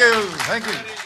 you. Thank you.